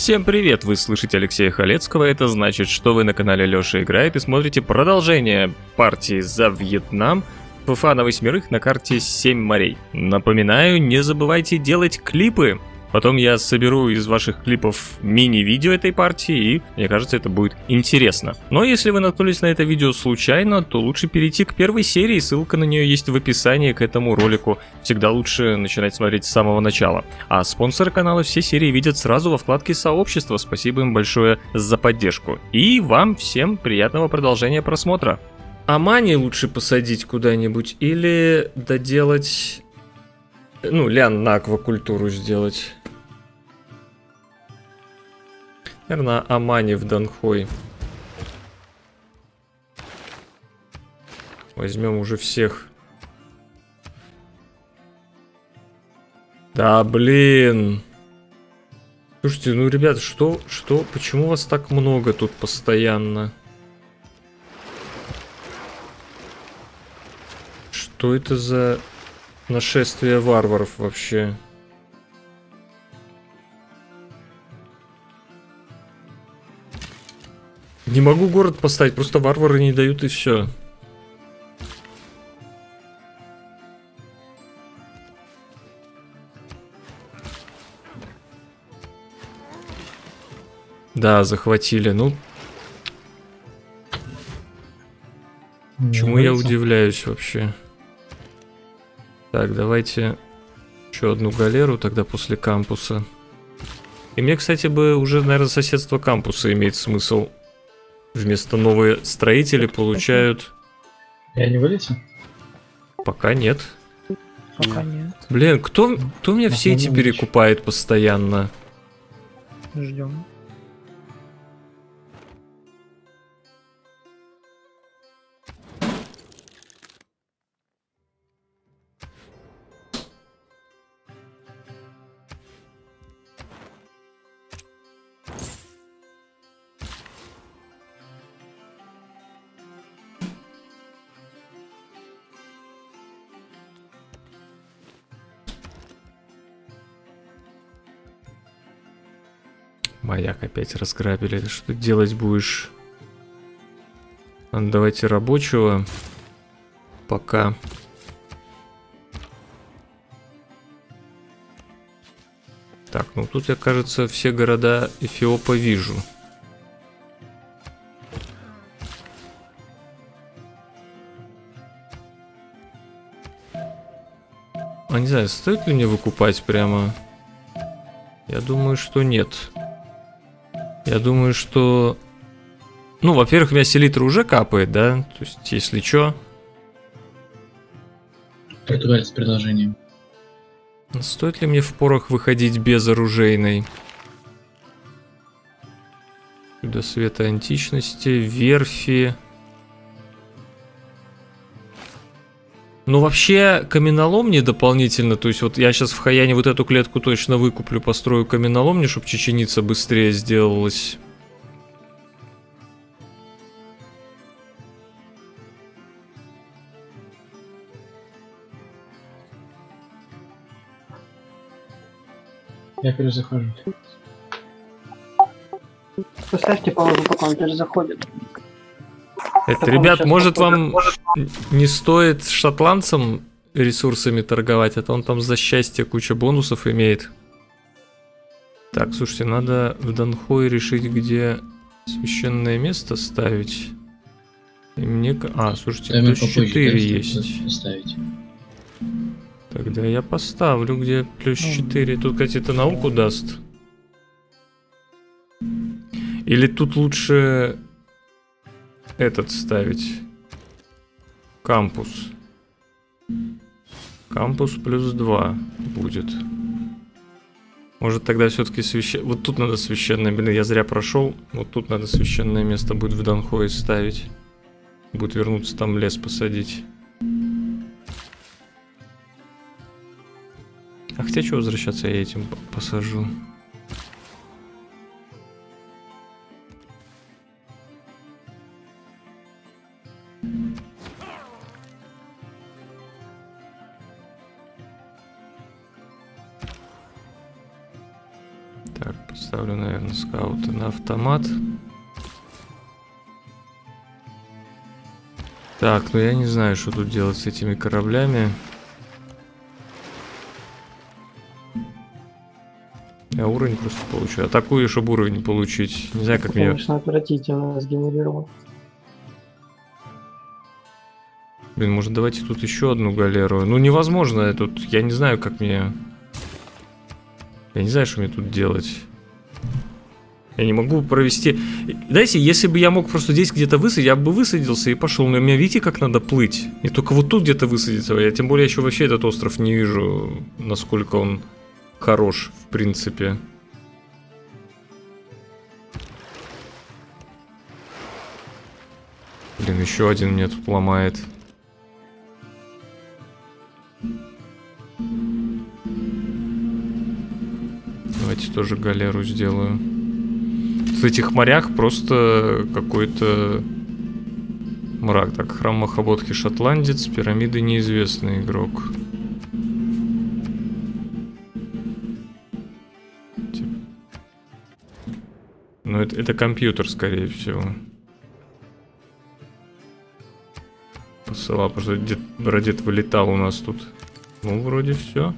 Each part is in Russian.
Всем привет, вы слышите Алексея Халецкого, это значит, что вы на канале Лёша Играет и смотрите продолжение партии за Вьетнам в ФА на восьмерых на карте 7 морей. Напоминаю, не забывайте делать клипы, Потом я соберу из ваших клипов мини-видео этой партии, и мне кажется, это будет интересно. Но если вы наткнулись на это видео случайно, то лучше перейти к первой серии, ссылка на нее есть в описании к этому ролику. Всегда лучше начинать смотреть с самого начала. А спонсоры канала все серии видят сразу во вкладке сообщества, спасибо им большое за поддержку. И вам всем приятного продолжения просмотра. А мани лучше посадить куда-нибудь или доделать... Ну, лян на аквакультуру сделать. Наверное, Амани в Данхой. Возьмем уже всех. Да, блин. Слушайте, ну, ребят, что, что, почему вас так много тут постоянно? Что это за нашествие варваров вообще? Не могу город поставить, просто варвары не дают и все. Да, захватили. Ну, Чему я удивляюсь вообще? Так, давайте еще одну галеру тогда после кампуса. И мне, кстати, бы уже, наверное, соседство кампуса имеет смысл Вместо новые строители получают... Я не вылетел? Пока нет. Пока нет. Блин, кто, кто мне все эти перекупает постоянно? Ждем. Опять разграбили. Что делать будешь? Давайте рабочего. Пока. Так, ну тут я, кажется, все города Эфиопа вижу. А не знаю, стоит ли мне выкупать прямо? Я думаю, что нет. Я думаю, что... Ну, во-первых, у меня селитра уже капает, да? То есть, если что... Португалец с предложением. Стоит ли мне в порох выходить без оружейной? До света античности, верфи... Ну, вообще, каменоломни дополнительно, то есть вот я сейчас в Хаяне вот эту клетку точно выкуплю, построю каменоломни, чтобы чеченица быстрее сделалась. Я перезахожу. Поставьте паузу, пока он перезаходит. Это, ребят, может вам не стоит шотландцам ресурсами торговать, а то он там за счастье куча бонусов имеет. Так, слушайте, надо в Данхой решить, где священное место ставить. И мне... А, слушайте, Да, плюс попозже, 4 конечно, есть. Поставить. Тогда я поставлю, где плюс 4. Тут, кстати, это науку даст. Или тут лучше этот ставить. Кампус. Кампус плюс 2 будет. Может тогда все-таки священ... Вот тут надо священное... Блин, я зря прошел. Вот тут надо священное место будет в Данхое ставить. Будет вернуться там лес посадить. А хотя что возвращаться, я этим посажу. Так, Ставлю, наверное, скаута на автомат. Так, ну я не знаю, что тут делать с этими кораблями. Я уровень просто получу. Атакую, чтобы уровень получить. Не знаю, как меня... Конечно, отвратительно сгенерировал. Блин, может давайте тут еще одну галеру. Ну невозможно тут. Я не знаю, как мне... Я не знаю, что мне тут делать. Я не могу провести... Знаете, если бы я мог просто здесь где-то высадить, я бы высадился и пошел. Но у меня видите, как надо плыть? И только вот тут где-то высадиться. Я тем более еще вообще этот остров не вижу, насколько он хорош, в принципе. Блин, еще один меня тут ломает. Давайте тоже галеру сделаю. В этих морях просто какой-то мрак. Так, храм Махаботки шотландец, пирамиды неизвестный игрок. Тип- Ну, это, это компьютер, скорее всего. Посылал, потому что дед, Брадет вылетал у нас тут. Ну, вроде все.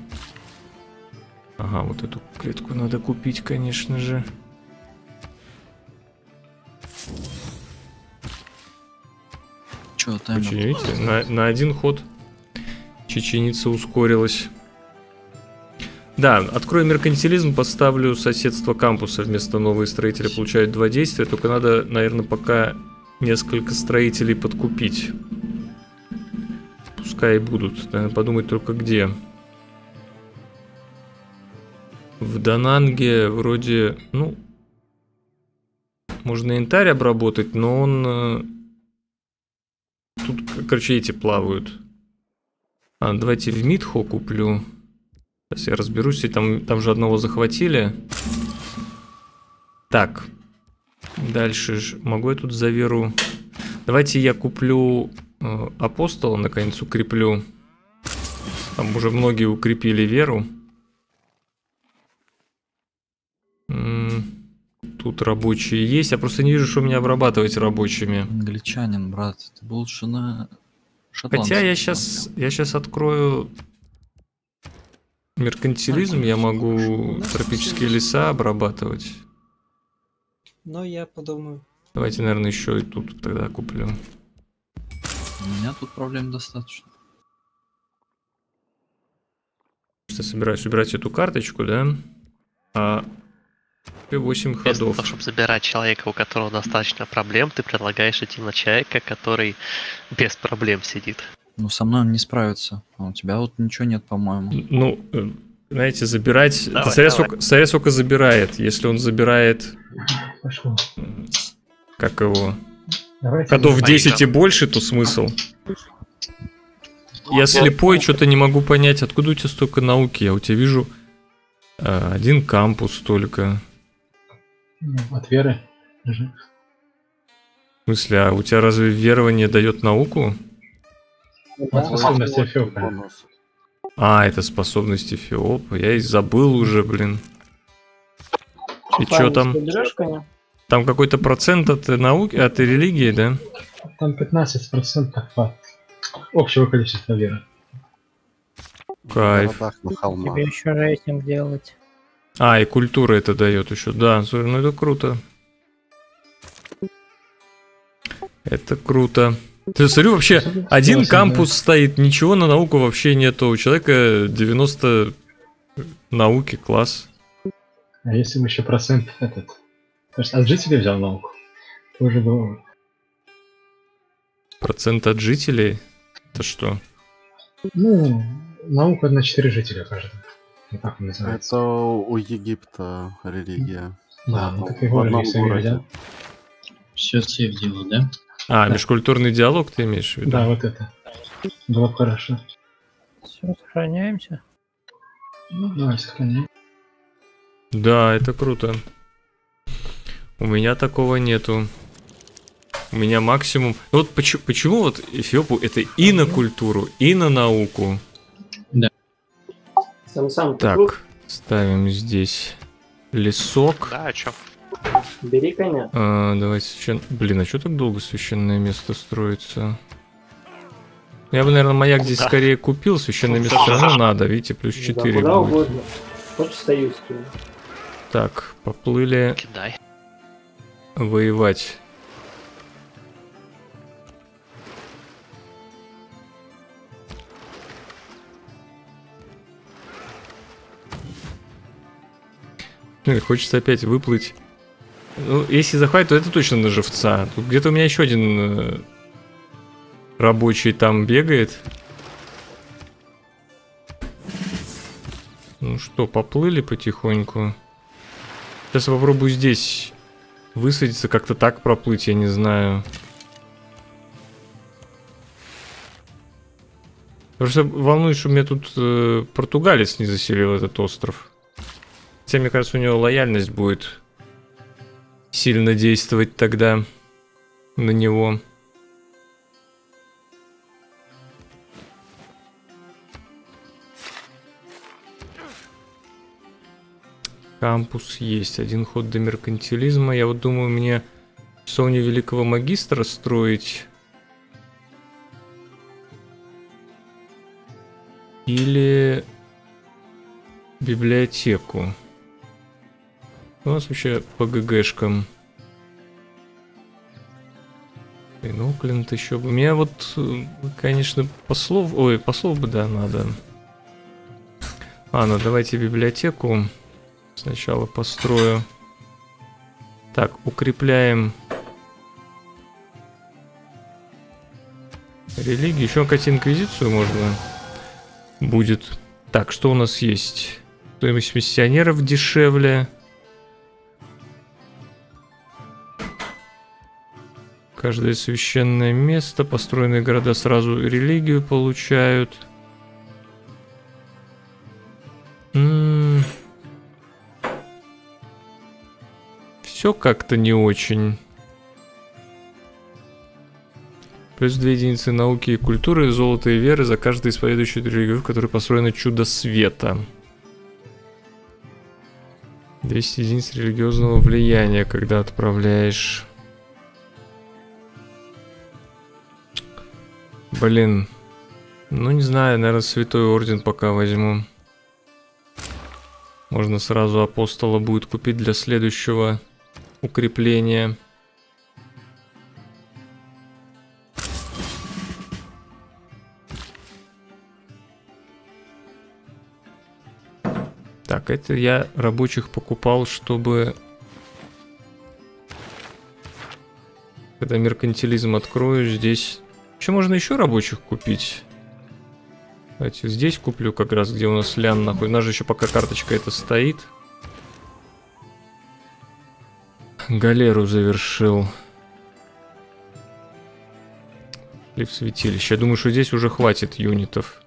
Ага, вот эту клетку надо купить, конечно же. Чё, таймер? Очень, видите, на, на один ход чеченица ускорилась. Да, открою меркантилизм, поставлю соседство кампуса вместо новые строители получают два действия, только надо, наверное, пока несколько строителей подкупить. Пускай и будут, надо подумать только где. В Дананге вроде, ну, можно янтарь обработать, но он э, Тут, короче, эти плавают. А, давайте в Мидхо куплю. Сейчас я разберусь, и там, там же одного захватили. Так. Дальше могу я тут за веру... Давайте я куплю апостола, наконец укреплю. Там уже многие укрепили веру. Тут рабочие есть. Я просто не вижу, что мне обрабатывать рабочими. Англичанин, брат, ты бы лучше на Хотя я сейчас, я сейчас открою меркантилизм, я могу тропические леса обрабатывать. Но я подумаю. Давайте, наверное, еще и тут тогда куплю. У меня тут проблем достаточно. Просто собираюсь убирать эту карточку, да? А 8 Вместо ходов. того, чтобы забирать человека, у которого достаточно проблем, ты предлагаешь идти на человека, который без проблем сидит. Ну, со мной он не справится. А у тебя вот ничего нет, по-моему. Ну, э, знаете, забирать... Давай, смотря, давай. сколько, смотря сколько забирает. Если он забирает, Пошло. как его, Давайте. ходов Поехали. 10 и больше, то смысл. Я слепой, что-то не могу понять, откуда у тебя столько науки. Я у тебя вижу э, один кампус только. Ну, От веры. В смысле, а у тебя разве верование дает науку? Вот способность Эфиопа. А, это способность Эфиопа. Я и забыл уже, блин. И чё там? берешь? Там какой-то процент от науки, от религии, да? Там 15% от общего количества веры. Кайф. Тебе еще рейтинг делать. А, и культура это дает еще. Да, слушай, ну это круто. Это круто. Ты смотрю, вообще, один кампус стоит, ничего на науку вообще нету. У человека 90 науки, класс. А если бы еще процент этот... От жителей взял науку, то уже было... Процент от жителей? Это что? Ну, наука на 4 жителя каждый. Ну как он называется? Это у Египта религия. Да, ну так и в говорю, одном если городе. нельзя. Все сейф дело, да? А, Да. межкультурный диалог ты имеешь в виду? Да, вот это. Было бы хорошо. Все, сохраняемся. Ну, давай сохраняем. Да, это круто. У меня такого нету. У меня максимум... Ну Вот почему, почему вот Эфиопу это и на культуру, и на науку? Сам сам Так, ставим здесь Лесок. Да, а чё? Бери коня. А, давай священ... Блин, а что так долго священное место строится? Я бы, наверное, маяк здесь Куда? скорее купил, священное место все равно надо, видите, плюс 4 куда будет. угодно. Хочешь союз скину? Так, поплыли Кидай. Воевать. Хочется опять выплыть. Ну, если захватит, то это точно на живца. Тут где-то у меня еще один э, рабочий там бегает. Ну что, поплыли потихоньку. Сейчас попробую здесь высадиться, как-то так проплыть, я не знаю. Просто волнует, что меня тут э, португалец не заселил этот остров. Хотя, мне кажется, у него лояльность будет сильно действовать тогда на него. Кампус есть. Один ход до меркантилизма. Я вот думаю, мне Соню Великого Магистра строить. Или библиотеку. У нас вообще по ГГшкам. Блин, Окленд еще бы. Меня вот, конечно, послов... Ой, послов бы, да, надо. А, ну давайте библиотеку сначала построю. Так, укрепляем религию. Еще, кстати, инквизицию можно будет. Так, что у нас есть? Стоимость миссионеров дешевле. Каждое священное место, построенные города сразу религию получают. Все как-то не очень. Плюс две единицы науки и культуры, золота и веры за каждый исповедующий религию, в которой построено чудо света. 200 единиц религиозного влияния, когда отправляешь... Блин. Ну, не знаю, наверное, Святой Орден пока возьму. Можно сразу Апостола будет купить для следующего укрепления. Так, это я рабочих покупал, чтобы... Когда меркантилизм открою, здесь... Еще можно еще рабочих купить. Давайте здесь куплю как раз, где у нас лян нахуй. У нас же еще пока карточка эта стоит. Галеру завершил. Или в святилище. Я думаю, что здесь уже хватит юнитов.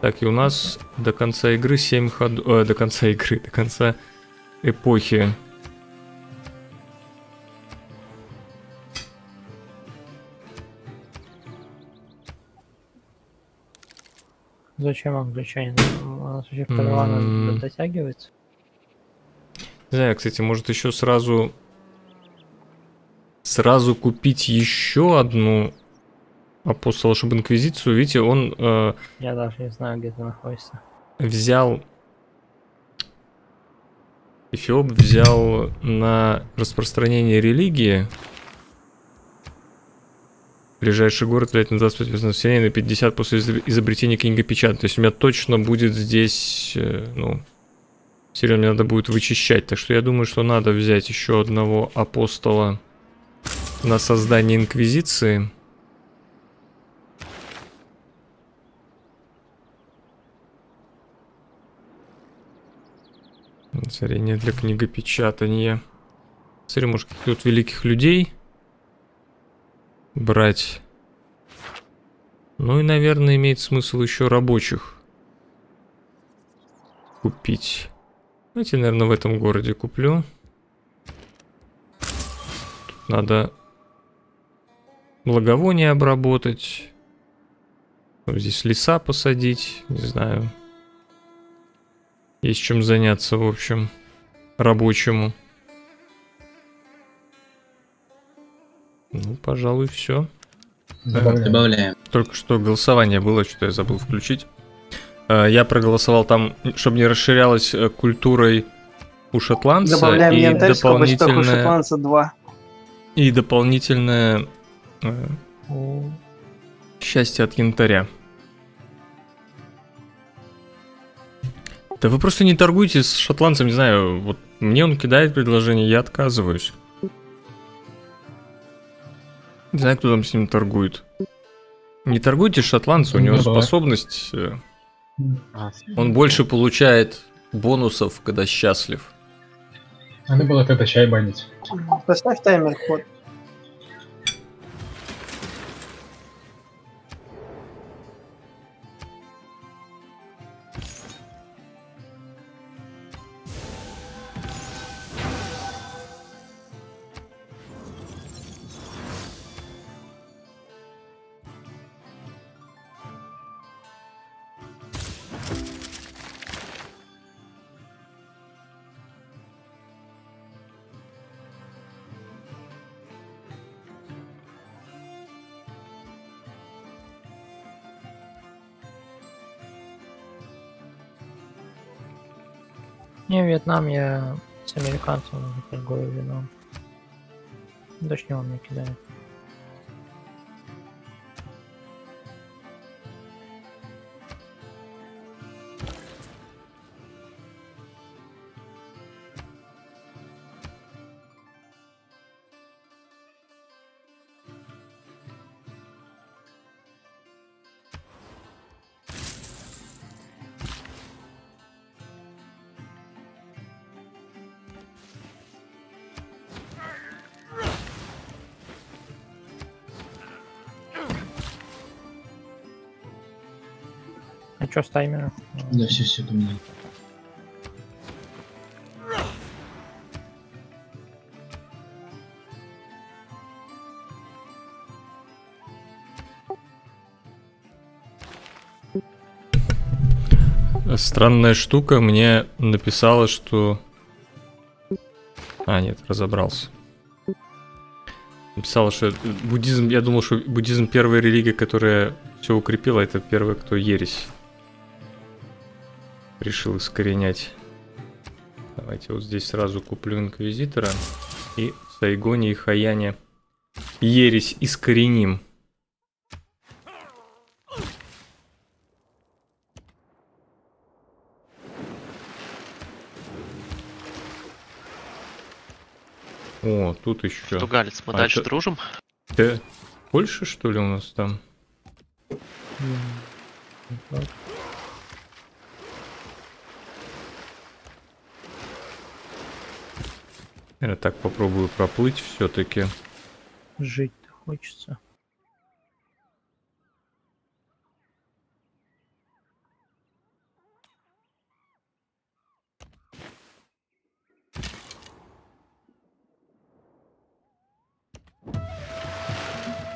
Так, и у нас до конца игры 7 ходов... Э, до конца игры, до конца эпохи. Зачем англичане? У нас вообще караван М. дотягивается. Не знаю, кстати, может еще сразу... Сразу купить еще одну апостола, чтобы инквизицию. Видите, он э, Я даже не знаю, где ты находишься. взял... Эфиоп взял на распространение религии. Ближайший город влияет на 25% населения, на 50% после изоб- изобретения книгопечатания. То есть у меня точно будет здесь, э, ну, серьезно, мне надо будет вычищать. Так что я думаю, что надо взять еще одного апостола на создание инквизиции. Царение для книгопечатания. Смотри, может, каких тут великих людей брать. Ну и, наверное, имеет смысл еще рабочих купить. Давайте, наверное, в этом городе куплю. Тут надо благовония обработать. Здесь леса посадить, не знаю. Есть чем заняться, в общем, рабочему. Ну, пожалуй, все. Добавляем. Добавляем. Только что голосование было, что-то я забыл включить. Э, Я проголосовал там, чтобы не расширялось э, культурой у шотландца Добавляем и янтарь, скобочках у дополнительное, шотландца 2. и дополнительное э, счастье от янтаря. Да вы просто не торгуете с шотландцем, не знаю, вот мне он кидает предложение, я отказываюсь. Не знаю, кто там с ним торгует. Не торгуйте с шотландцем, у него Ну, давай. способность... Он больше получает бонусов, когда счастлив. Надо было тогда чай банить. Поставь таймер ход. Не, Вьетнам я с американцем торгую вином. Точнее, он мне кидает. Чё с таймером? Да, все, все поменял. Странная штука мне написала, что... А, нет, разобрался. Написала, что буддизм... Я думал, что буддизм первая религия, которая все укрепила, это первая, кто ересь. Решил искоренять. Давайте вот здесь сразу куплю инквизитора. И в Сайгоне и Хаяне ересь искореним. О, тут еще. Португалец, мы А дальше это- дружим? Ты Польша, что ли, у нас там? Я так попробую проплыть все-таки. Жить-то хочется.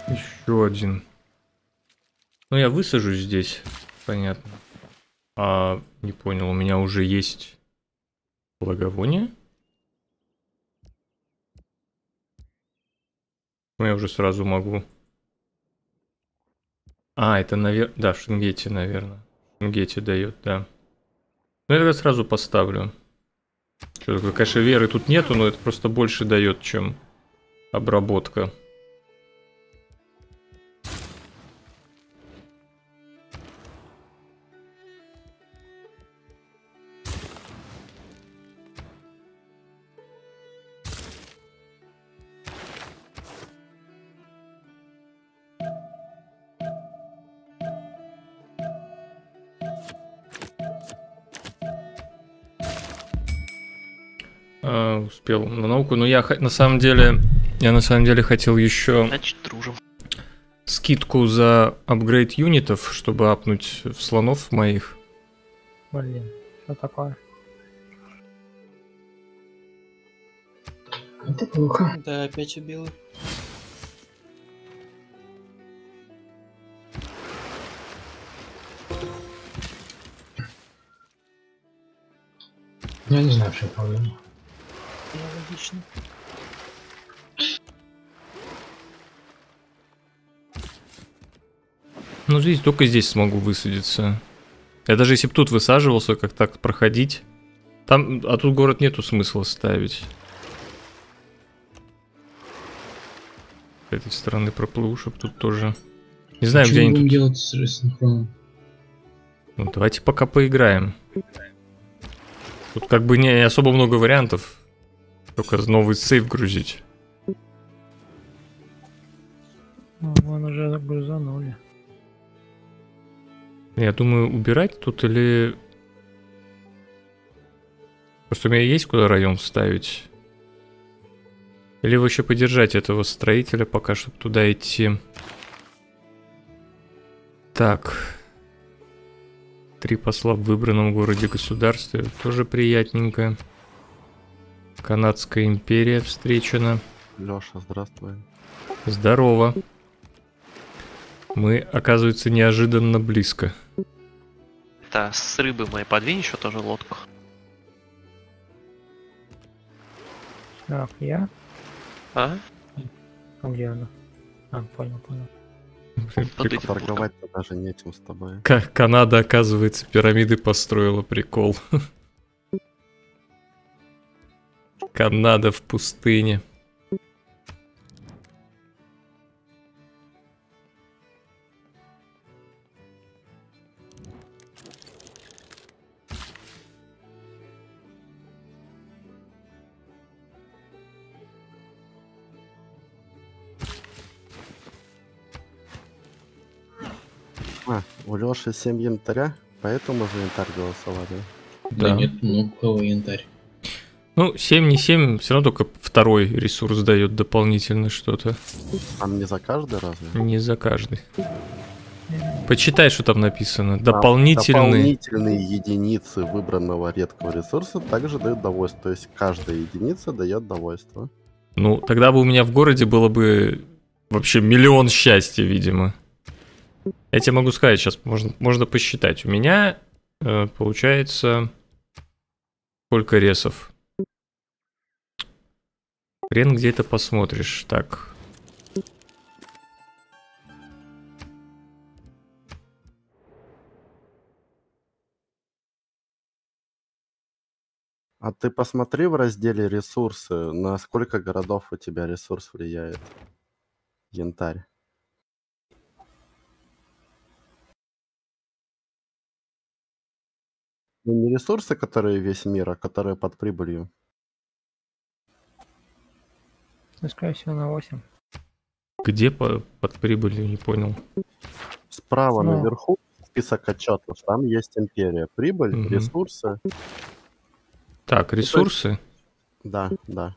Еще один. Ну, я высажу здесь, понятно. А, не понял, у меня уже есть благовоние? Ну, я уже сразу могу. А, это, наверное... Да, в Шенгете, наверное. Шенгете дает, да. Ну, я тогда сразу поставлю. Что такое, конечно, веры тут нету, но это просто больше дает, чем обработка. Я на самом деле, я на самом деле хотел еще Значит, дружим. скидку за апгрейд юнитов, чтобы апнуть в слонов моих. Блин, что такое? Это плохо. Да, опять убил. чем проблема. Логично. Ну, здесь только здесь смогу высадиться. Я даже если бы тут высаживался, как так проходить. Там, а тут город нету смысла ставить. С этой стороны проплыву, чтобы тут тоже... Не знаю, Что где они будем тут... делать с рассинхроном? Ну, давайте пока поиграем. Тут как бы не особо много вариантов. Только новый сейв грузить. Ну, вон уже грузанули. Я думаю, убирать тут или... Просто у меня есть куда район вставить. Или вообще поддержать этого строителя пока, чтобы туда идти. Так. Три посла в выбранном городе-государстве. Тоже приятненько. Канадская империя встречена. Леша, здравствуй. Здорово. Мы, оказывается, неожиданно близко. Это с рыбы моей подвинь еще тоже лодку. Так, я? А? А где она? А, понял, понял. Этим Торговать-то даже нечем с тобой. Ка- Канада, оказывается, пирамиды построила, прикол. Канада в пустыне. А, у Леши 7 янтаря, поэтому за янтарь голосовали. Да. Да нет, много у кого янтарь. Ну, 7 не 7, все равно только второй ресурс дает дополнительно что-то. Там не за каждый разве? Не за каждый. Почитай, что там написано. Дополнительные. Дополнительные единицы выбранного редкого ресурса также дают довольство. То есть каждая единица дает довольство. Ну, тогда бы у меня в городе было бы вообще миллион счастья, видимо. Я тебе могу сказать, сейчас можно, можно посчитать. У меня э, получается сколько ресов? Хрен где это посмотришь. Так. А ты посмотри в разделе ресурсы, на сколько городов у тебя ресурс влияет. Янтарь. Ну, не ресурсы, которые весь мир, а которые под прибылью. Ну, скорее всего, на 8. Где по- под прибылью, не понял. Справа Ну. наверху список отчетов, там есть империя. Прибыль, Мгм. ресурсы. Так, ресурсы. Да, да.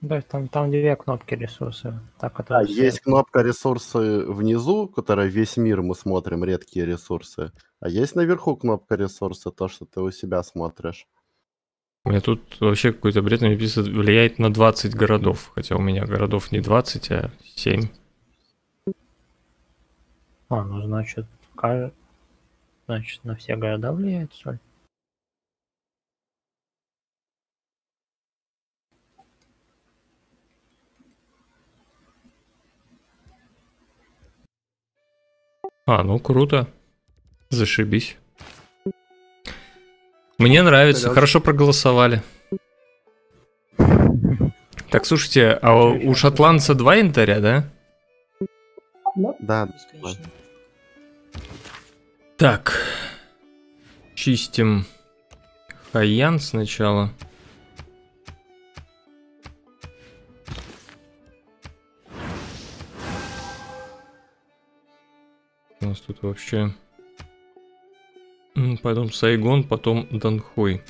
Да, там, там две кнопки ресурсы. Так, Да, которые все- есть кнопка ресурсы внизу, которая весь мир мы смотрим, редкие ресурсы. А есть наверху кнопка ресурсы, то, что ты у себя смотришь. У меня тут вообще какой-то бред написано, влияет на 20 городов. Хотя у меня городов не 20, а 7. А, ну значит, значит, на все города влияет соль. А, ну круто. Зашибись. Мне нравится, хорошо проголосовали. Так, слушайте, а у у шотландца два янтаря, да? Да, Бесконечно. Так. Чистим Хаян сначала. У нас тут вообще... Потом Сайгон, потом Данхой.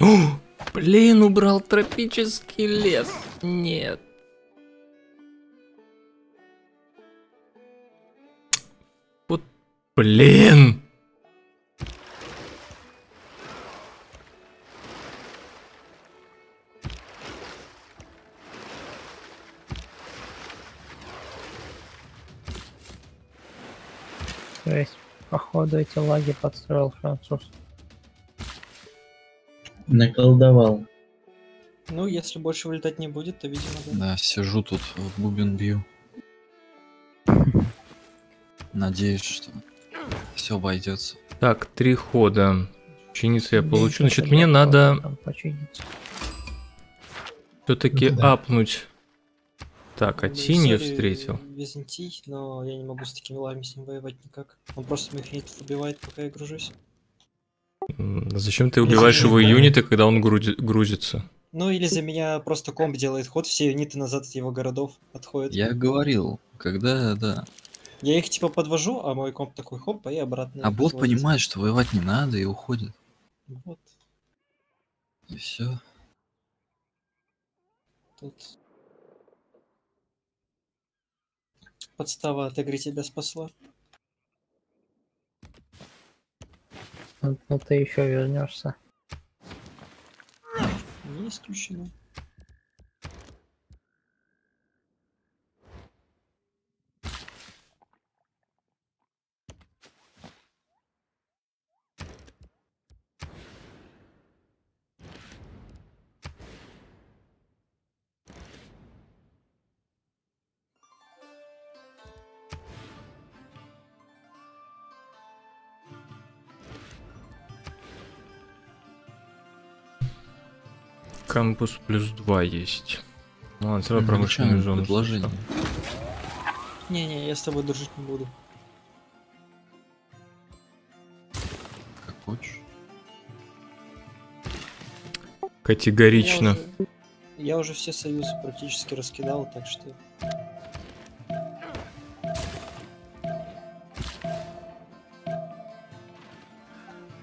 О, блин, убрал тропический лес. Нет. Вот, блин. То есть Походу эти лаги подстроил француз. Наколдовал. Ну, если больше вылетать не будет, то, видимо, да. Да, сижу тут в бубен бью. Надеюсь, что все обойдется. Так, три хода. Чиниться я получу. Значит, мне надо все-таки Ну да. апнуть. Так, а я сори, встретил. Византий, но я не могу с такими лагами с ним воевать никак. Он просто моих юнитов убивает, пока я гружусь. Зачем ты убиваешь его юниты, когда он грузи- грузится? Ну или за меня просто комп делает ход, все юниты назад от его городов отходят. Я, Я говорил, когда, да. их типа подвожу, а мой комп такой хоп, и обратно. А бот понимает, что воевать не надо и уходит. Вот, И все. тут. Подстава от игры тебя спасла. Ну, ну ты еще вернешься. Не исключено. Кампус плюс 2 есть. Ну ладно, сразу Мгм, промышленную зону. предложение. Не-не, я с тобой дружить не буду. Как хочешь. Категорично. Я уже, я уже все союзы практически раскидал, так что...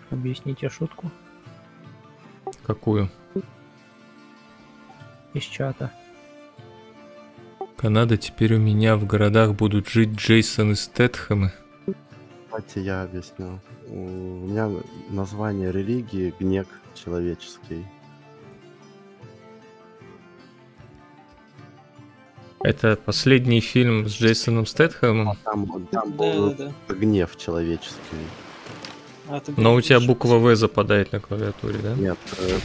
Объясните шутку Какую? Из чата. Канада теперь у меня в городах будут жить Джейсон и Стэтхэмы. Давайте я объясню. У меня название религии гнек человеческий. Это последний фильм с Джейсоном Стэтхэмом. Там, там Да, был да, гнев человеческий. да. А, Но у тебя буква В западает на клавиатуре, да? Нет, э,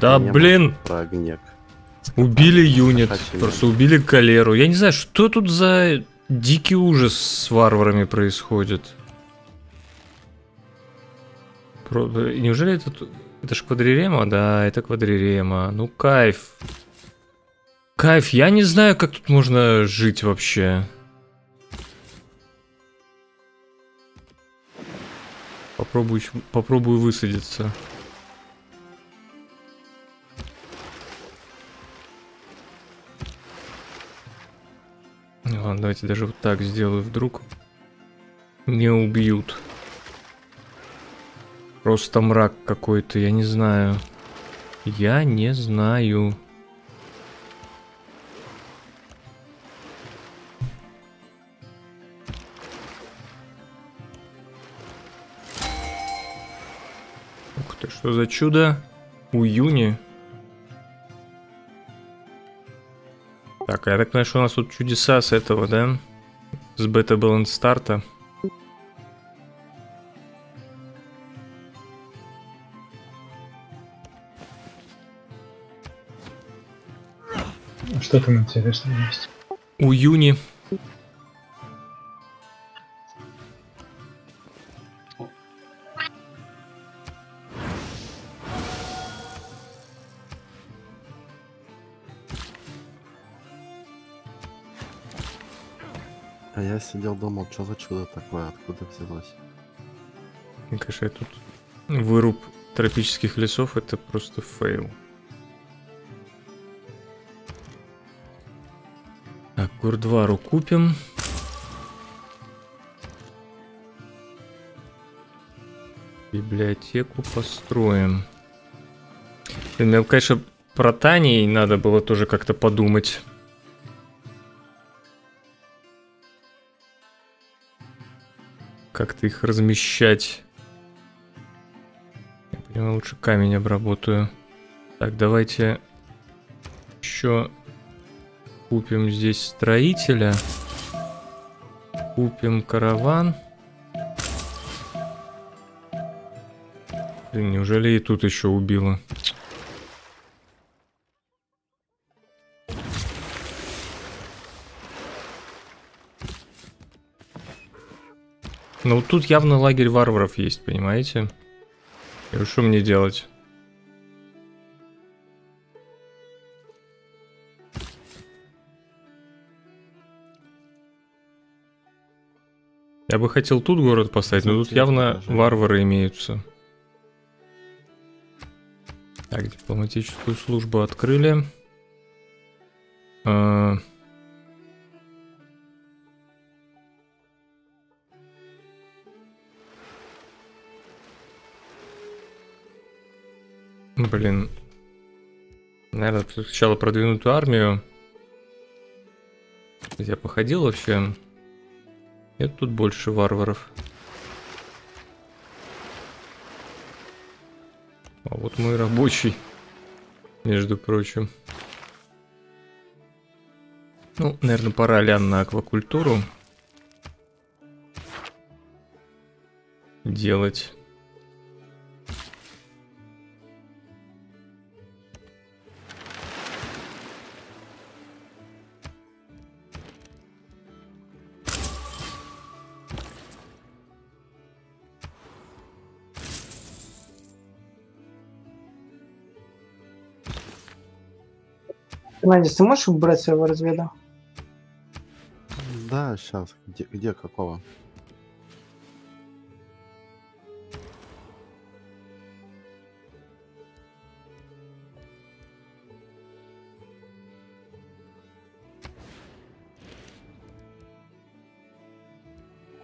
Да блин! Про гнев. Убили юнит, просто убили калеру. Я не знаю, что тут за дикий ужас с варварами происходит. Про- Неужели это... Это ж квадрирема? Да, это квадрирема. Ну, кайф. Кайф, я не знаю, как тут можно жить вообще. Попробую, попробую высадиться. Ладно, давайте даже вот так сделаю, вдруг не убьют. Просто мрак какой-то, я не знаю. Я не знаю. Ух ты, что за чудо? У Юни. Так, я так понимаю, что у нас тут чудеса с этого, да? С бета баланс старта. Что там интересного есть? У Юни. А я сидел, думал, что за чудо такое, откуда взялось. Кажется, тут выруб тропических лесов это просто fail. Так, Гурдвару купим. Библиотеку построим. Мне, конечно, про Таней надо было тоже как-то подумать. как-то их размещать. Я понимаю, лучше камень обработаю. Так, давайте еще купим здесь строителя. Купим караван. Блин, неужели и тут еще убило? Ну вот тут явно лагерь варваров есть, понимаете? И что мне делать? Я бы хотел тут город поставить, но тут явно варвары имеются. Так, дипломатическую службу открыли. А, Блин. Наверное, сначала продвинутую армию. Я походил вообще. Нет тут больше варваров. А вот мой рабочий, между прочим. Ну, наверное, пора лян на аквакультуру делать. Надис, ты можешь убрать своего разведа? Да, сейчас. Где, где какого?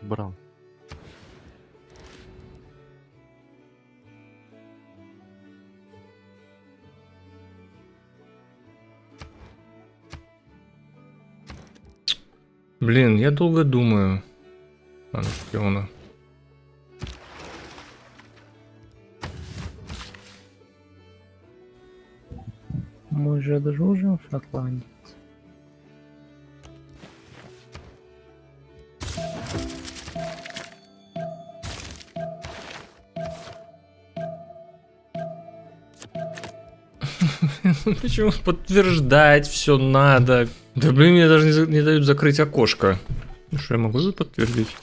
Убрал. Блин, я долго думаю. Ну, шпиона. Мы же дружим в Шотландии. Почему подтверждать все надо? Да блин, мне даже не, не дают закрыть окошко. Ну что, я могу это подтвердить?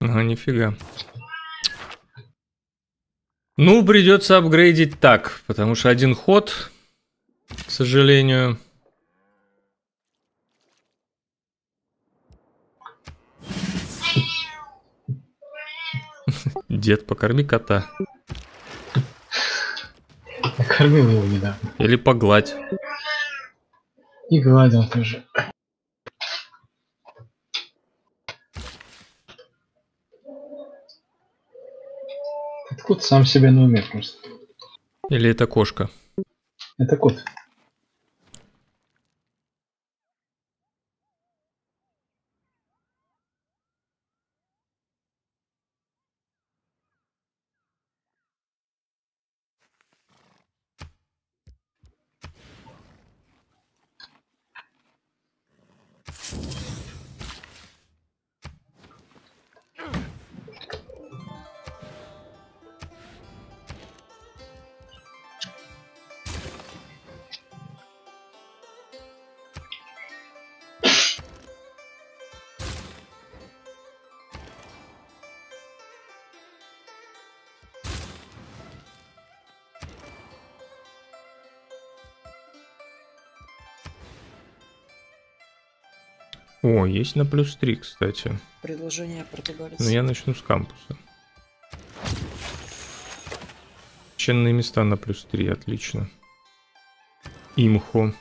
Ага, нифига. Ну, придется апгрейдить так, потому что один ход, к сожалению. Дед, покорми кота. Я кормил его недавно. Или погладь. И гладил тоже. Этот кот сам себе на уме просто. Или это кошка. Это кот. О, есть на плюс 3, кстати. Предложение португалец. Но я начну с кампуса. Ченные места на плюс 3, отлично. Имхо.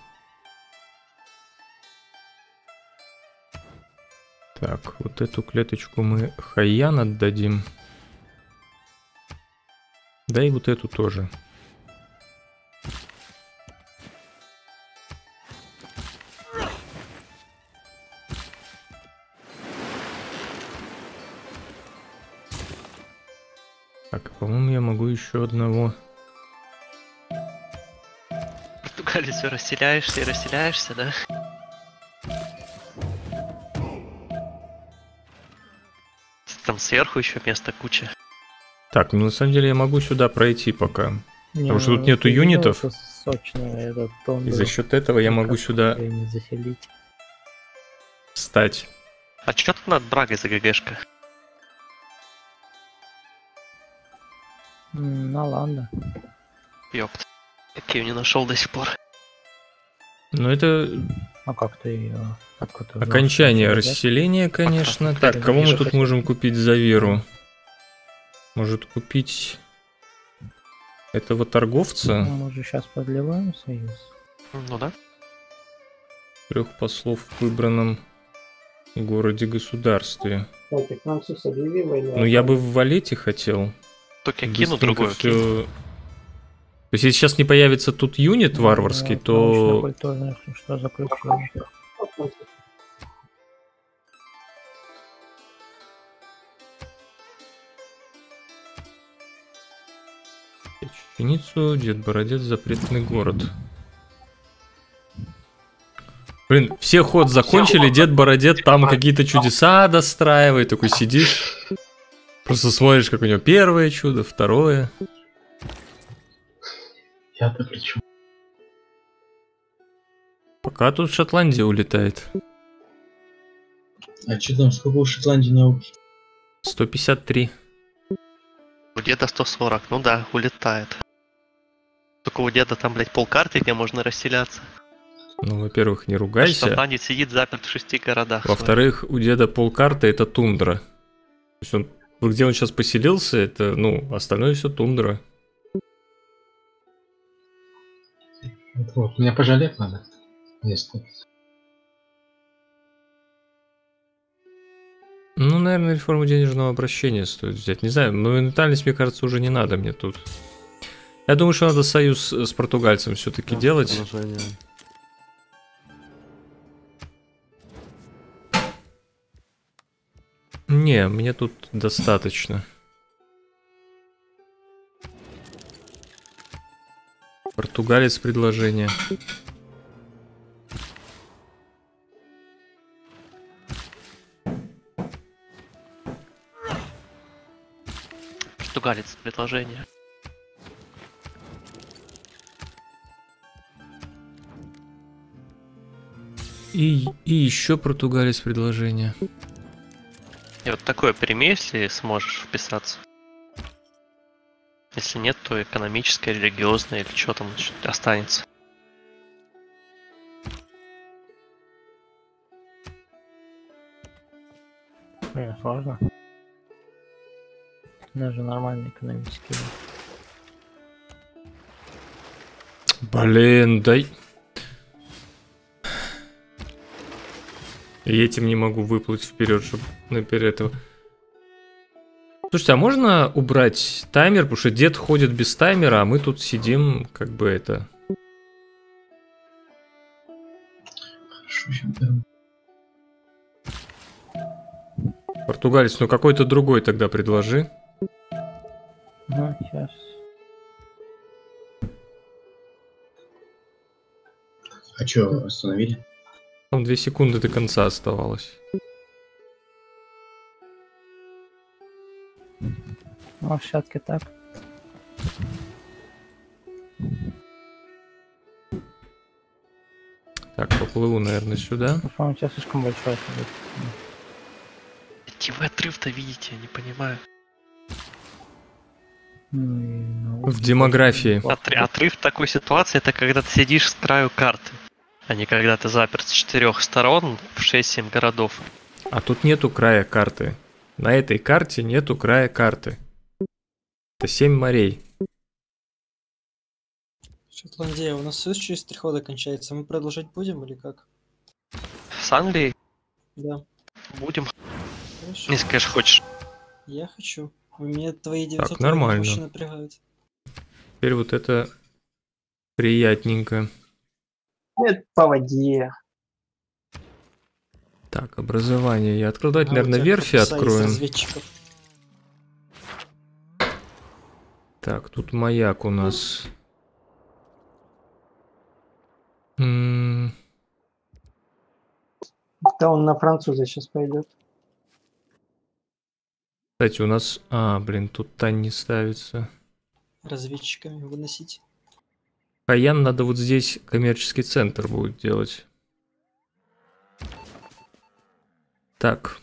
Так, вот эту клеточку мы Хаян отдадим. Да и вот эту тоже. Португалец, все расселяешься и расселяешься, да? Там сверху еще места куча. Так, ну на самом деле я могу сюда пройти пока. Не, Потому что ну, тут нету ты видел, юнитов. что этот И за счет этого я могу сюда встать. А чё тут над Брагой за ГГшка? М, Ну ладно. Ёпт. Какие не нашел до сих пор. Ну это А как ты ее... Откуда окончание за расселения, конечно. Пока. Так, кого мы тут можем купить за веру? Может купить этого Ну, торговца? Мы же сейчас подливаем союз. Ну да. Трех послов в выбранном городе-государстве. Так. Ну я бы в Валете хотел. Только я кину другую. кину. То есть, если сейчас не появится тут юнит варварский, то... что. Чеченицу, Дед Бородец, запретный город. Блин, все ход закончили, Дед Бородет там какие-то чудеса достраивает, такой сидишь, просто смотришь, как у него первое чудо, второе. Я-то при чем? Пока тут Шотландия улетает. А что там, сколько у Шотландии науки? 153. У деда 140, ну да, улетает. Только у деда там, блядь, полкарты, где можно расселяться. Ну, во-первых, не А ругайся. Шотландец сидит заперт в шести городах. Во-вторых, у деда полкарты это тундра. То есть он, вот где он сейчас поселился, это, ну, остальное все тундра. Вот, вот, меня пожалеть надо. Есть тут. Ну, наверное, реформу денежного обращения стоит взять. Не знаю, монументальность, мне кажется, уже не надо мне тут. Я думаю, что надо союз с португальцем все-таки делать. Положение. Не, мне тут достаточно. Португалец предложение. Португалец предложение. И, и еще португалец предложение. И вот такое прими, если сможешь вписаться. Если нет, то экономическое, религиозное или что там останется. Блин, сложно. У нас же нормальный экономический. Блин, дай. И этим не могу выплыть вперед, чтобы наперед этого. Слушайте, а можно убрать таймер, потому что дед ходит без таймера, а мы тут сидим, как бы это. Хорошо. Португалец, ну какой-то другой тогда предложи. Ну, сейчас. А что, остановили? Там две секунды до конца оставалось. Ну, все-таки так. Так, поплыву, наверное, сюда. По-моему, у тебя слишком большой будет. Эти вы отрыв-то видите, я не понимаю. Ну, В демографии. Отр- отрыв в такой ситуации это когда ты сидишь с краю карты, а не когда ты заперт с четырех сторон в 6-7 городов. А тут нету края карты. На этой карте нету края карты. Это семь морей. Шотландия, у нас союз через три хода кончается. Мы продолжать будем или как? С Англией Да. будем, Хорошо. если, конечно, хочешь. Я хочу. У меня твои 900 нормально. воинов очень напрягают. Теперь вот это приятненько. Нет, по воде. Так, образование. Я открою, давайте, А наверное, верфи откроем. разведчиков. Так, тут маяк у нас. Да он на француза сейчас пойдет. Кстати, у нас... А, блин, тут Тань не ставится. Разведчиками выносить. Хаян надо вот здесь коммерческий центр будет делать. Так.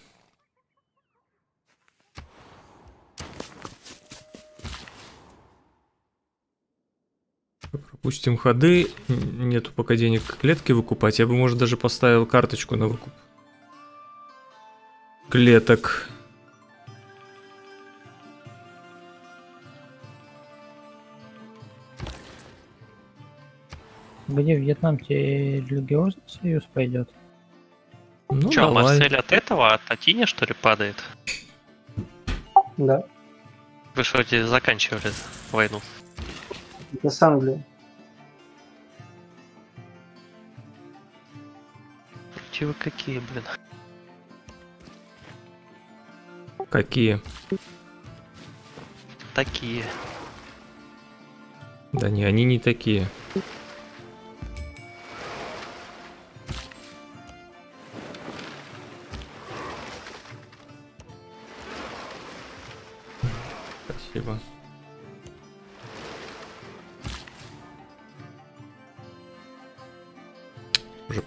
Пропустим ходы. Нету пока денег клетки выкупать. Я бы, может, даже поставил карточку на выкуп. Клеток. Где Вьетнам тебе религиозный союз пойдет? Ну, Че, давай. Марсель от этого, от Атини, что ли, падает? Да, Вы что, вроде заканчивали войну? Это с Англией. Че вы какие, блин? Какие? Такие. Да не, они не такие. Спасибо.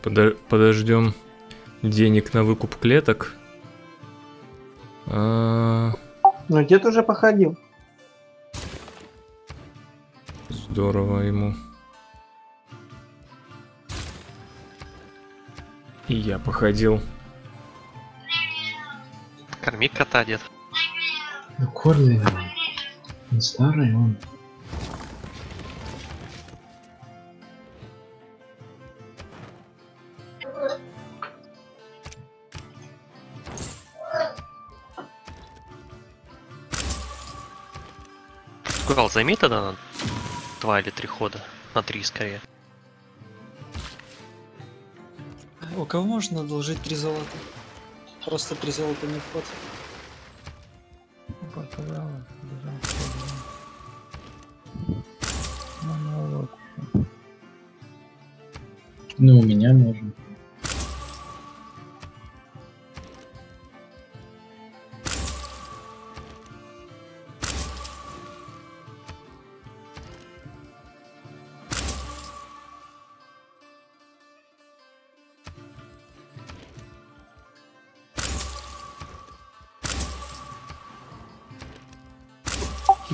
Подо- подождем денег на выкуп клеток. А, Но дед уже походил. Здорово ему. И я походил. Корми кота, дед. Ну, Корни, он старый, он... Гурал, займи тогда на два или три хода. На три скорее. У кого можно одолжить три золота? Просто три золота не вход.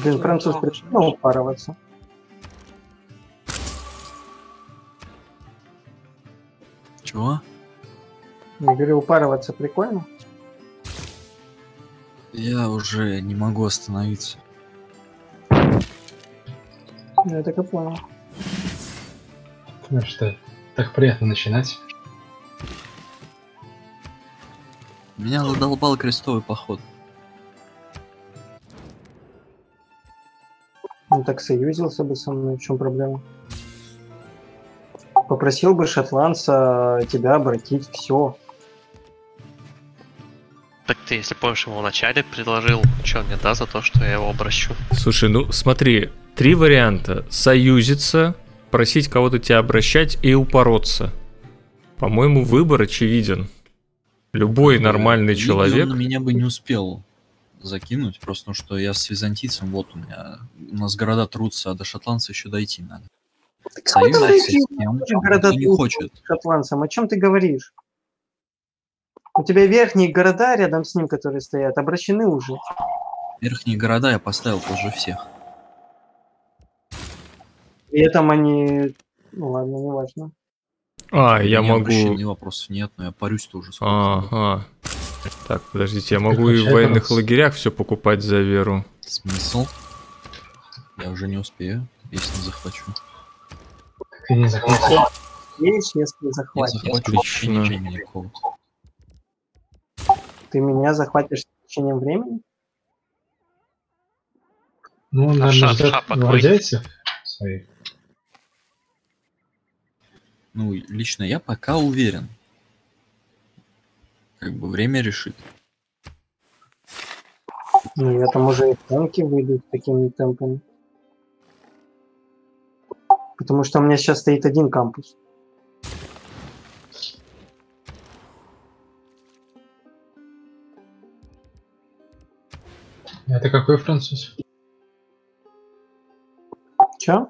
Блин, француз пришел упарываться. Чего? Я говорю, упарываться прикольно. Я уже не могу остановиться. Я так и понял. Ну что, так приятно начинать. Меня задолбал крестовый поход. Ну так союзился бы со мной, в чем проблема? Попросил бы шотландца тебя обратить, все. Так ты, если помнишь, ему вначале предложил, что он мне даст за то, что я его обращу. Слушай, ну смотри, три варианта. Союзиться, просить кого-то тебя обращать и упороться. По-моему, выбор очевиден. Любой нормальный человек... на меня бы не успел закинуть, просто потому что я с византийцем, вот у меня, у нас города трутся, а до шотландца еще дойти надо. Какой ты Союзиться с легион? кем, Тоже города не хочет. Шотландцам, о чем ты говоришь? У тебя верхние города рядом с ним, которые стоят, обращены уже. Верхние города я поставил позже всех. При этом они... Ну ладно, не важно. А, я могу... обращены, вопросов нет, но я парюсь тоже. сколько надо. Так, подождите, я могу и в военных лагерях все покупать за веру. Смысл? Я уже не успею, если не захвачу. Ты не захватил. Есть, если Я захватишь. захвачу Отлично. ничего никакого. Ты меня захватишь с течением времени? Ну, наверное, гвардейцев своих. Ну, лично я пока уверен. Как бы время решит. Ну, я там уже и танки выйдут такими темпами. Потому что у меня сейчас стоит один кампус. Это какой француз? Чё?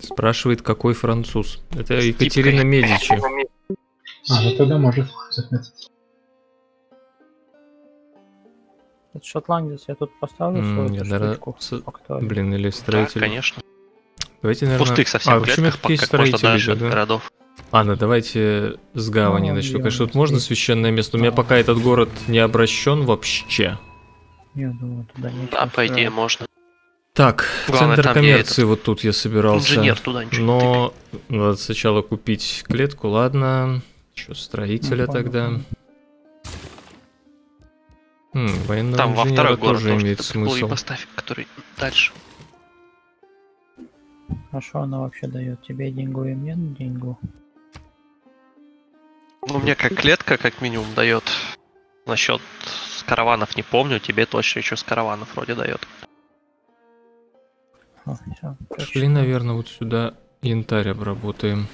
Спрашивает, какой француз. Это Екатерина Медичи. А, ну тогда может захватить. Это шотландец, я тут поставлю свою нет, эту наверно, штучку, с-. Блин, или Да, строитель. конечно. Давайте, наверное... Пустых совсем а, почему клетках, как можно строители дальше идет, да? городов. А, ну давайте с гавани Ну, начну. Конечно, тут можно священное место. У меня пока этот город не обращен вообще. Я думаю, туда нечего Да, по идее можно. Так, Главное, центр коммерции вот тут я собирался. Инженер туда ничего не Но надо сначала купить клетку, ладно. Еще строителя Ну, тогда. Хм, военного Там во второй город тоже тоже имеет приплыл и смысл. поставь, который дальше. А что она вообще дает? Тебе деньгу и мне деньгу? Ну, мне как клетка, как минимум, дает. Насчет с караванов не помню, тебе точно еще с караванов вроде дает. Пошли, наверное, вот сюда янтарь обработаем.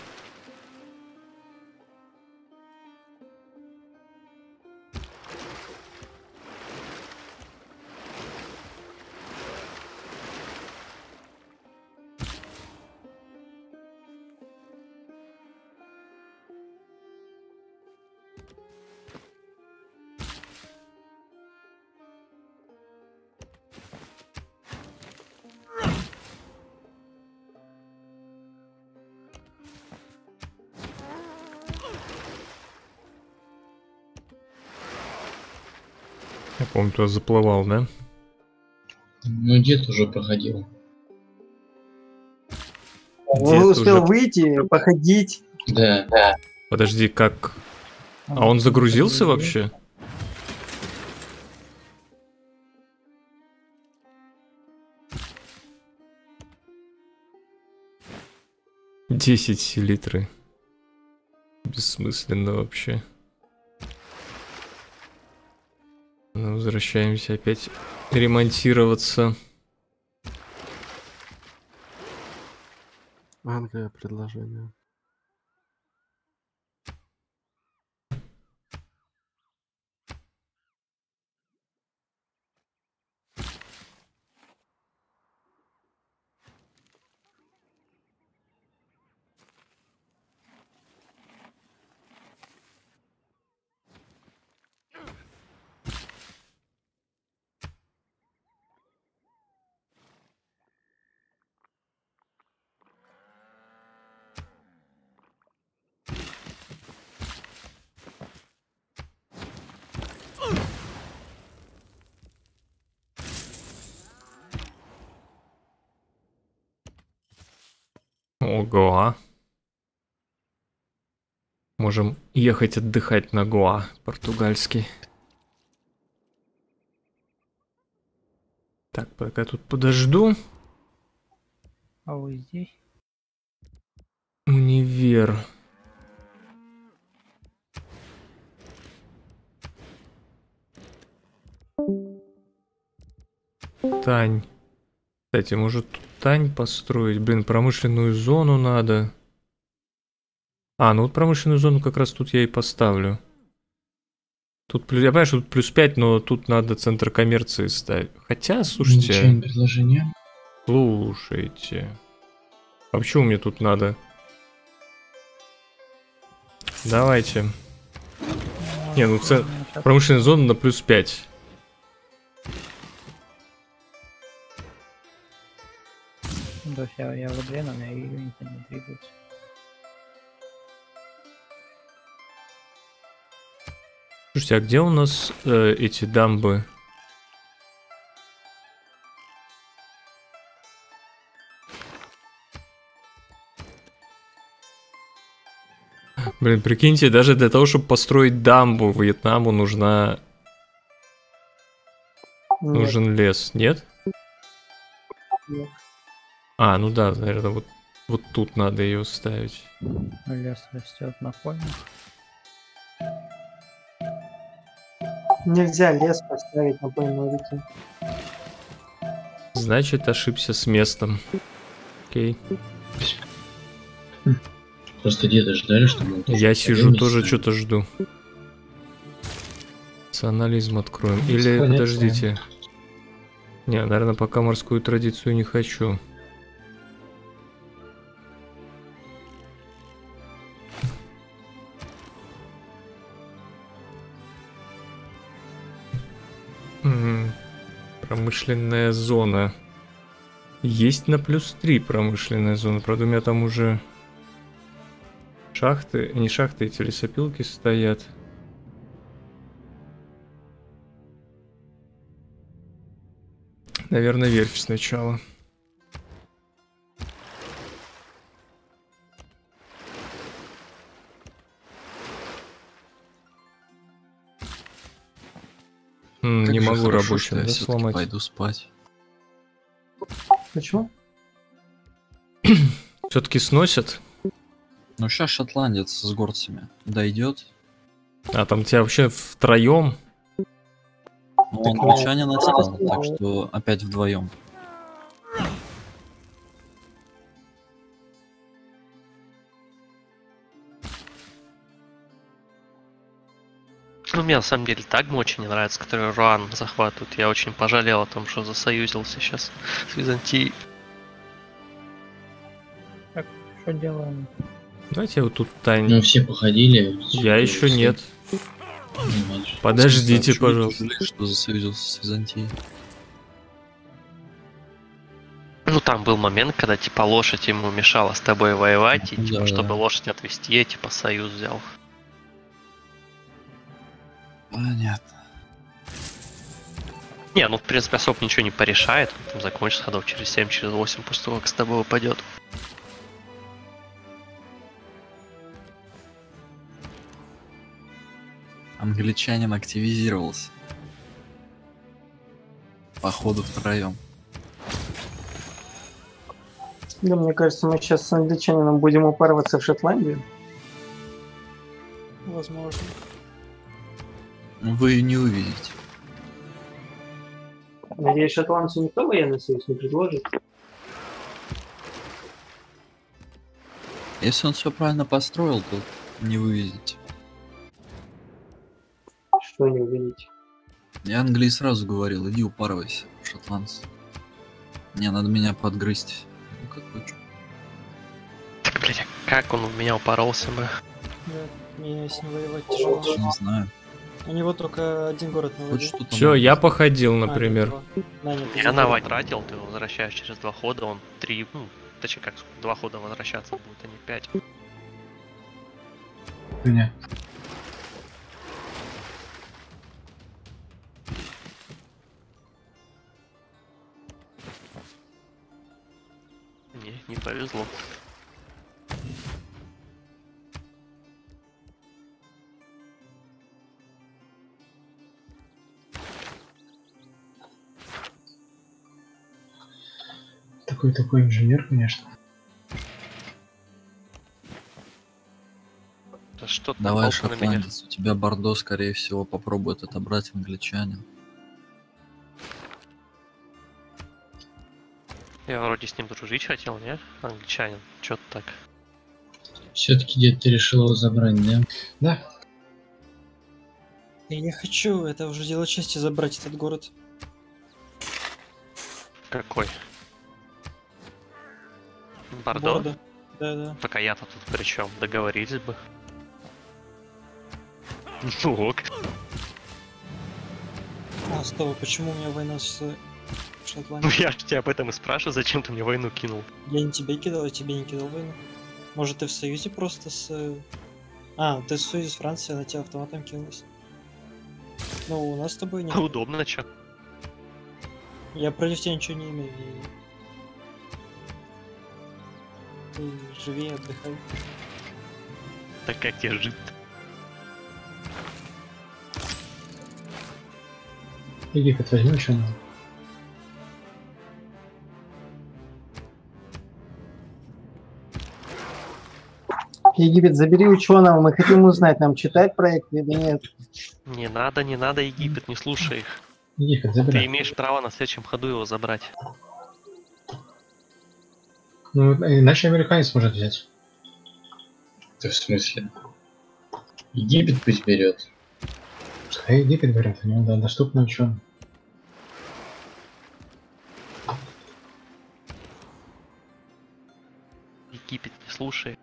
Туда заплывал, да? Ну, дед уже проходил. Он Дед успел уже- выйти, походить. Да. Подожди, как... А он загрузился вообще? Десять селитры. Бессмысленно вообще. Возвращаемся опять ремонтироваться. Англия предложение. Ого. Можем ехать отдыхать на Гоа, португальский. Так, пока тут подожду. А вы здесь? Универ. Тань. Кстати, может тут Тань построить? Блин, промышленную зону надо. А, ну вот промышленную зону как раз тут я и поставлю. Тут, плюс- я понимаю, что тут плюс 5, но тут надо центр коммерции ставить. Хотя, слушайте... Ничего, предложение. Слушайте. А почему мне тут надо? Давайте. Не, ну ц- промышленная зона на плюс 5. То есть я, я в игре, но у меня юниты не двигаются. Слушайте, а где у нас э, эти дамбы? Блин, прикиньте, даже для того, чтобы построить дамбу Вьетнаму нужна Нет, нужен лес, нет? нет. А, ну да, наверное, вот, вот тут надо ее ставить. Лес растет на фоне. Нельзя лес поставить на пойму реки. Значит, ошибся с местом. Окей. Просто деда ждали, чтобы он тоже Я сижу место. тоже что-то жду. Национализм откроем. Или, понятно. подождите. Не, наверное, пока морскую традицию не хочу. Промышленная зона. Есть на плюс 3 промышленная зона. Правда, у меня там уже шахты, не шахты, эти лесопилки стоят. Наверное, верфь сначала. Не могу рабочим да, сломать. пойду спать. Почему? Все-таки сносят. Ну сейчас шотландец с горцами дойдет. А там тебя вообще втроем. Ну, он англичанин отстал, так что опять вдвоем. Ну, мне на самом деле Тагма очень не нравится, который Руан захватывает. Я очень пожалел о том, что засоюзился сейчас с Византией. Что делаем? Давайте вот тут тайм. Ну, все походили. Я еще все- нет. Ну. Подождите, ты пожалуйста. что засоюзился с Византией. Ну, там был момент, когда, типа, лошадь ему мешала с тобой воевать, и, типа, Да. чтобы лошадь отвести, я, типа, союз взял. Понятно. Не, ну, в принципе, особо ничего не порешает. Он там закончится ходов через 7, через 8, после того, как с тобой упадет. Англичанин активизировался. Походу втроем. Да, мне кажется, мы сейчас с англичанином будем упарываться в Шотландию. Возможно. Вы не увидите. Надеюсь, шотландцу никто военный союз не предложит. Если он все правильно построил, то не вывезете. Что не увидеть. Я Англии сразу говорил, иди упарывайся, шотландцы. Не, надо меня подгрызть. Ну какой чё. Так, блядь, а как он в меня упоролся бы? Да, мне с ним воевать тяжело. Не знаю. У него только один город на Хоть воде. Все, может. я походил, А, нет, например. Да, нет, Я на город. тратил, ты возвращаешь через два хода, он три, ну, точнее как, два хода возвращаться будет, а не пять. Нет. Не, не повезло. Такой такой инженер, конечно. Да что ты Давай, шотландец, у тебя Бордо, скорее всего, попробует отобрать англичанин. Я вроде с ним дружить хотел, не? Англичанин, чё-то так. Все-таки где ты решил его забрать, да? Да, Я не хочу, это уже дело чести забрать этот город. Какой? Бордо? Бордо. Да, да. Так а я-то тут при чем? Договорились бы. Ну ок. А, стоп, почему у меня война с э, Ну Шотландией? я ж тебя об этом и спрашиваю, зачем ты мне войну кинул? Я не тебе кидал, я тебе не кидал войну. Может, ты в союзе просто с... э, А, ты в союзе с Францией, она тебя автоматом кинулась. Ну, у нас с тобой нет. Удобно, чё? Я против тебя ничего не имею. и- Ты живи, отдыхай. Так как тебе жить? Египет возьмем еще надо. Египет, забери ученого, мы хотим узнать, нам читать проект или нет. Не надо, не надо, Египет, не слушай их. Египет, Ты забирай. имеешь право на следующем ходу его забрать. Ну, иначе американец может взять. Ты в смысле? Египет пусть берет. А Египет, говорят, у него да, доступно ученый. Египет не слушай.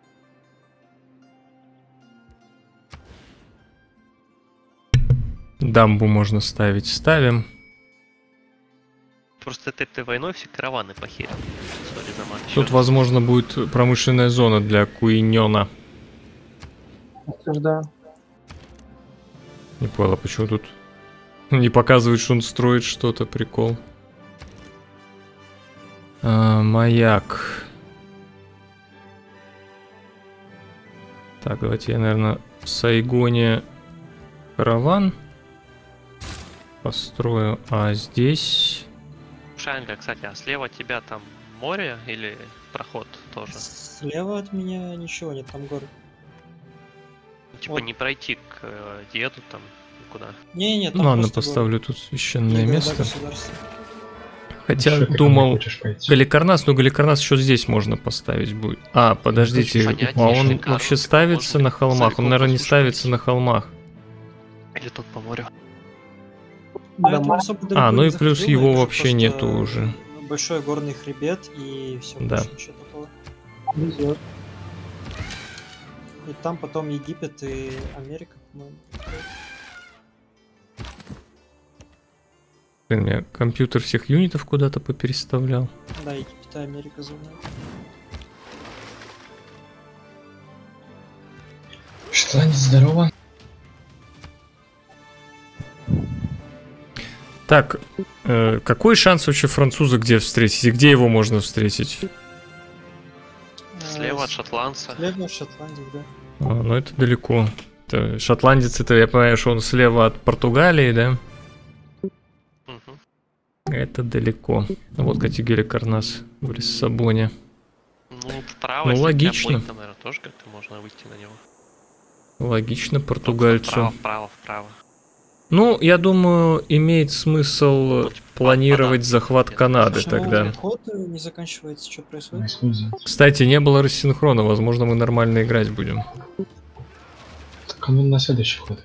Дамбу можно ставить. Ставим. Просто ты этой войной все караваны похерил. Сори за мат. Тут, возможно, будет промышленная зона для Куиньона. Осуждаю. Не понял, а почему тут не показывает, что он строит что-то, прикол. А, маяк. Так, давайте я, наверное, в Сайгоне караван построю, а здесь... Шанга, кстати, а слева от тебя там море или проход тоже? Слева от меня ничего нет, там горы. Типа Вот. не пройти к э, деду там куда. Не-не, там Ну ладно, просто горы. поставлю тут священное Не место. Хотя мне думал? Галикарнас, но Галикарнас еще здесь можно поставить будет. А, подождите, Понятие, а он вообще ставится на холмах? Он, наверное, не ставится на холмах. Или тут по морю. Я Дома. А, ну и плюс заходил, его я вообще нету уже. Большой горный хребет и все, Да. больше ничего такого. Везет. И там потом Египет и Америка, по-моему. Блин, у меня компьютер всех юнитов куда-то попереставлял. Да, Египет и Америка занимают. Шотландец, здорово. Так, э, какой шанс вообще француза где встретить? И где его можно встретить? Слева А, от шотландца. Слева от Шотландии, да. А, ну это далеко. Это шотландец, это я понимаю, что он слева от Португалии, да? Мгм. Это далеко. Ну Вот Катигели Карнас в Лиссабоне. Ну, вправо, Ну, если логично. будет, наверное, тоже как-то можно выйти на него. Логично, Вправо, португальцу. вправо, вправо. Ну, я думаю, имеет смысл Ну, планировать захват Канады Почему тогда. ход не заканчивается, что Ну, происходит? Кстати, не было рассинхрона, возможно, мы нормально играть будем. Так он на следующий ход.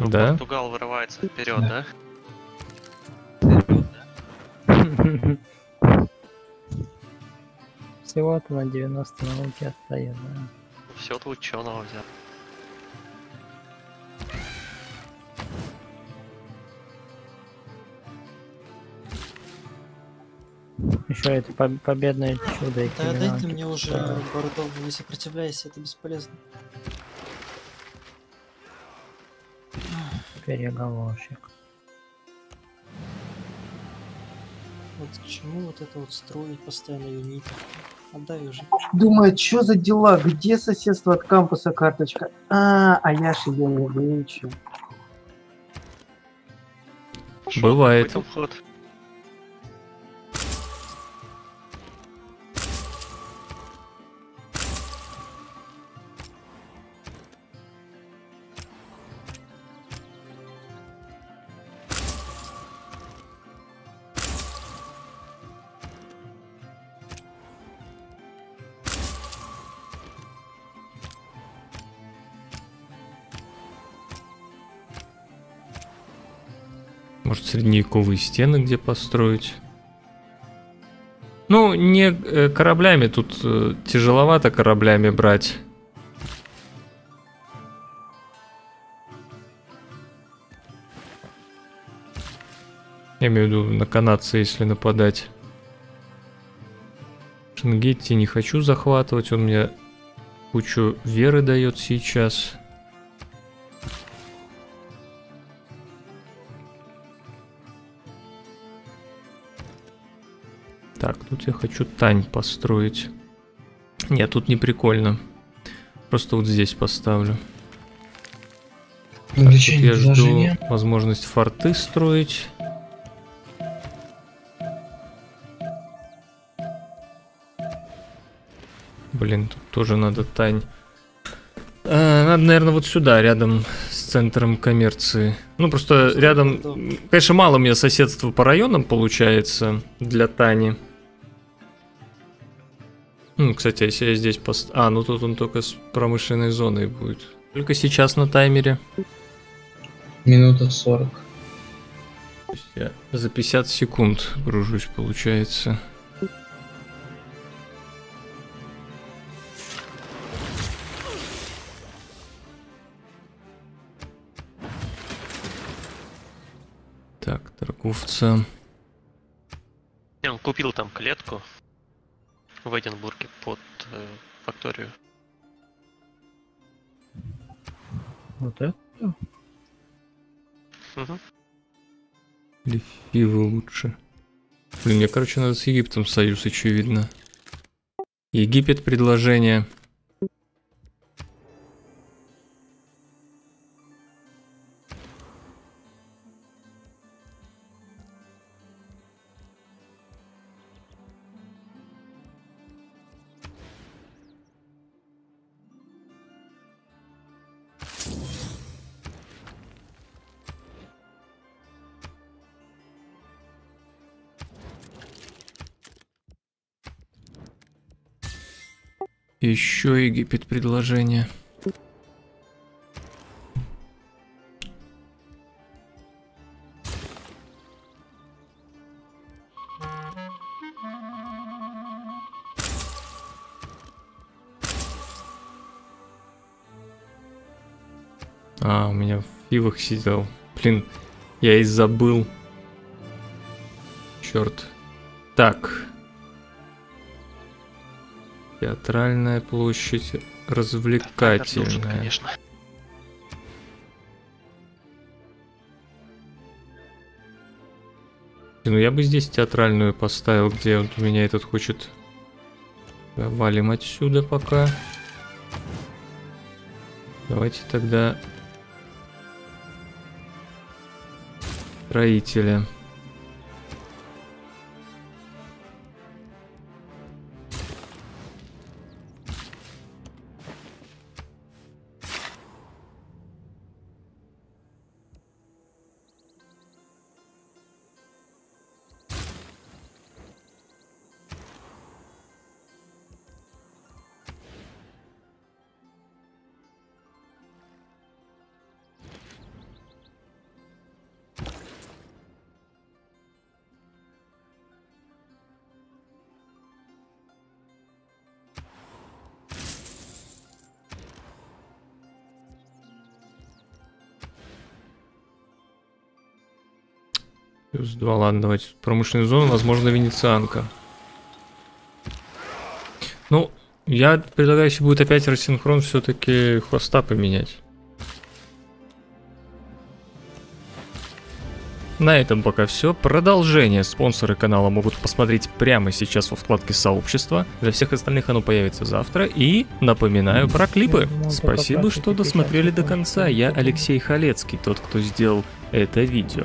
Ну, Да? Португал вырывается вперед, Да. да? Всего-то на 90 науки остается. да. Все ты ученого взял. Еще это по- победное чудо. Да эквивалент. дайте мне уже городов, не сопротивляйся, это бесполезно. Переговорщик. Вот к чему вот это вот строить постоянно юниты? Отдай уже. Думает, что за дела? Где соседство от кампуса карточка? А, а я ж ее не выучил. Бывает. какой средневековые стены где построить? Ну, не э, кораблями, тут э, тяжеловато кораблями брать. Я имею в виду на канадца, если нападать. Шенгетти не хочу захватывать, он мне кучу веры дает сейчас. Тут я хочу Тань построить. Нет, тут не прикольно. Просто вот здесь поставлю. Так, тут я жду возможность форты строить. Блин, тут тоже надо Тань. А, надо, наверное, вот сюда, рядом с центром коммерции. Ну, просто рядом... Конечно, мало у меня соседства по районам получается для Тани. Ну, кстати, если я здесь пост... А, ну тут он только с промышленной зоной будет. Только сейчас на таймере. Минута 40. То есть Я за 50 секунд гружусь, получается. Так, торговца. Он купил там клетку в Эдинбурге под э, факторию. Вот это? Мгм. Или Фивы лучше. Блин, мне, короче, надо с Египтом союз, очевидно. Египет предложение. Еще Египет предложение. А, у меня в фивах сидел. Блин, я и забыл. Черт. Так. Театральная площадь, Нужен, развлекательная. конечно. Ну я бы здесь театральную поставил, где вот у меня этот хочет. Валим отсюда пока. Давайте тогда строителя. Ладно, давайте. Промышленную зону, возможно, венецианка. Ну, я предлагаю, если будет опять рассинхрон, все-таки хвоста поменять. На этом пока все. Продолжение спонсоры канала могут посмотреть прямо сейчас во вкладке сообщества. Для всех остальных оно появится завтра. И напоминаю про клипы. Спасибо, что досмотрели до конца. Я. Алексей Халецкий, тот, кто сделал это видео.